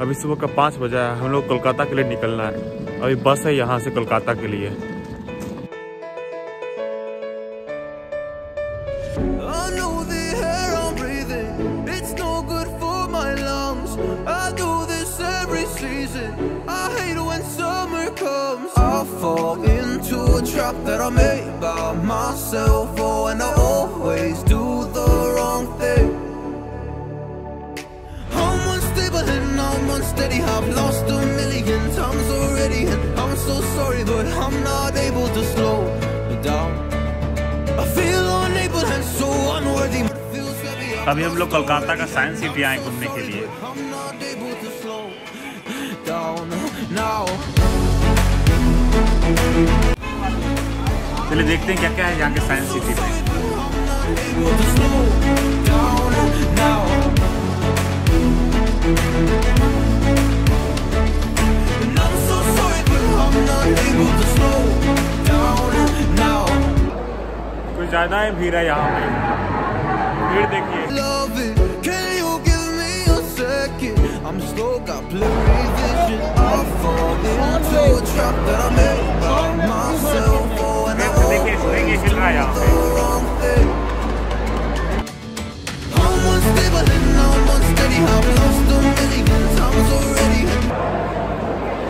अभी सुबह का पाँच बजा है हम लोग कोलकाता के लिए निकलना है। अभी बस है यहाँ से कोलकाता के लिए। Trap that I made by myself Oh, and I unsteady. I've lost a million times already, and I'm so sorry, but I'm not able to slow down. I feel unable and so unworthy. but it feels heavy. I'm अभी हम लोग कोलकाता का science city आए घूमने के लिए I'm not able to slow down now. चलिए देखते हैं क्या क्या है यहाँ के साइंस सिटी में ज़्यादा है भीड़ है यहाँ पे। भीड़ देखिए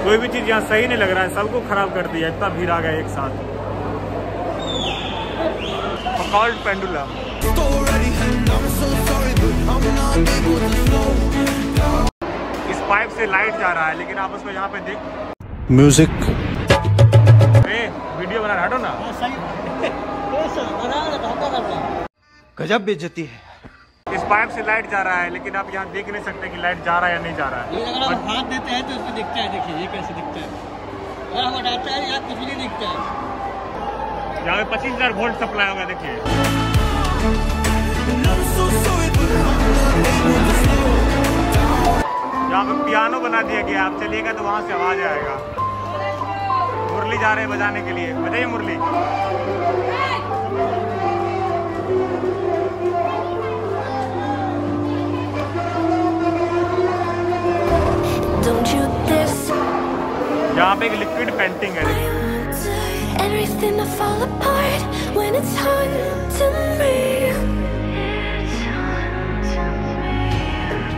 कोई भी चीज़ यहाँ सही नहीं लग रहा है। सबको खराब कर दिया। इतना भीड़ आ गया एक साथ। Slow down. इस पाइप से लाइट जा रहा है लेकिन आप उसको यहाँ पे देख म्यूज़िक ए, वीडियो बना हटो ना। गजब बेइज्जती है। इस पाइप से लाइट जा रहा है लेकिन आप यहाँ देख नहीं सकते कि लाइट जा रहा है या नहीं जा रहा है। अगर हम हाथ देते हैं तो उसमें दिखता है देखिए ये कैसे दिखता है। अगर हम हटाते हैं यहाँ कुछ नहीं दिखता है। यहाँ पे पच्चीस हज़ार वोल्ट सप्लाई होगा देखिए। यहाँ पे पियानो बना दिया गया आप चलिएगा तो वहाँ से आवाज़ आएगा। मुरली जा रहे हैं बजाने के लिए। बजाइए मुरली। यहाँ पे एक लिक्विड पेंटिंग है देखिए। everything to fall apart when it's haunting me.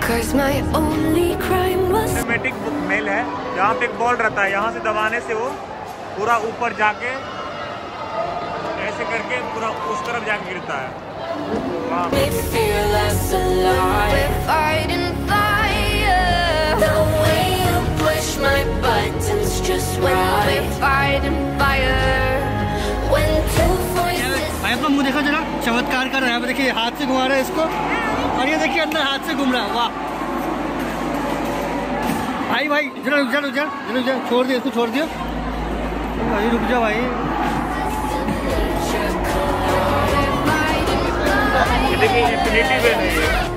Cause my only crime was cinematic book mail है यहाँ पे एक बॉल रहता है यहाँ से दबाने से वो पूरा ऊपर जाके ऐसे करके पूरा उस तरफ जाके गिरता है वहाँ पे me feel less alive. We're fighting fire. The way you push my buttons just when we're fighting fire. चमत्कार कर रहा है। देखिए, हाथ से घुमा रहे है इसको। और ये देखिए, अंदर हाथ से घूम रहा है। वाह। भाई भाई, जरा रुक जा रुक जा इधर रुक जा। छोड़ दिया, इसको छोड़ दिया। भाई, रुक जा भाई। देखिए है।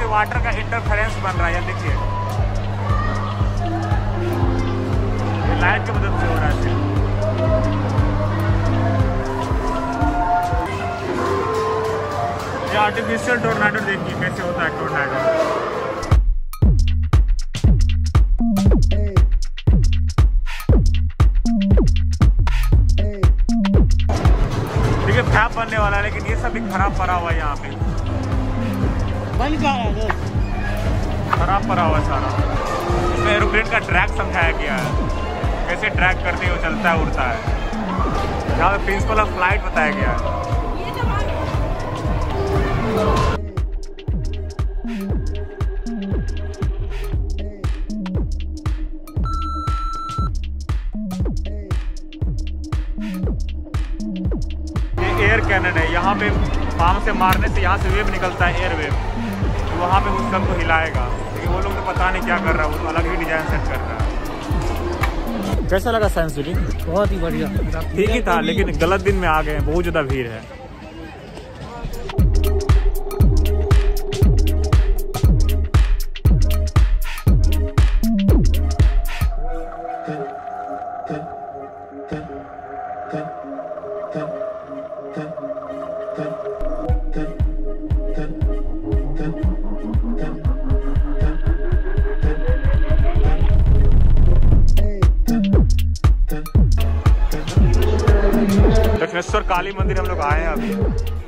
से वाटर का इंटरफेरेंस बन रहा है देखिए। लाइट की मदद से हो रहा है। ये आर्टिफिशियल टोर्नाडो देखिए, कैसे होता है टोर्नाडो बनने वाला है, लेकिन ये सब भी खराब पड़ा हुआ है यहाँ पे। खराब पड़ा हुआ सारा। इसमें एरोप्लेन का ट्रैक समझाया गया है। कैसे ट्रैक करते हुए चलता है, उड़ता है। यहाँ पे प्रिंसिपल ऑफ़ फ़्लाइट बताया गया है। एयर कैनन है। यहाँ पे पाम से मारने से यहाँ से वेव निकलता है एयर वेव वहाँ पे उस दम को हिलाएगा। लेकिन वो लोग तो पता नहीं क्या कर रहा है वो तो अलग ही डिज़ाइन सेट कर रहा है। कैसा लगा साइंस सिटी बहुत ही बढ़िया। ठीक ही था लेकिन गलत दिन में आ गए हैं बहुत ज़्यादा भीड़ है। Thank you. दक्षिणेश्वर काली मंदिर हम लोग आए हैं अभी।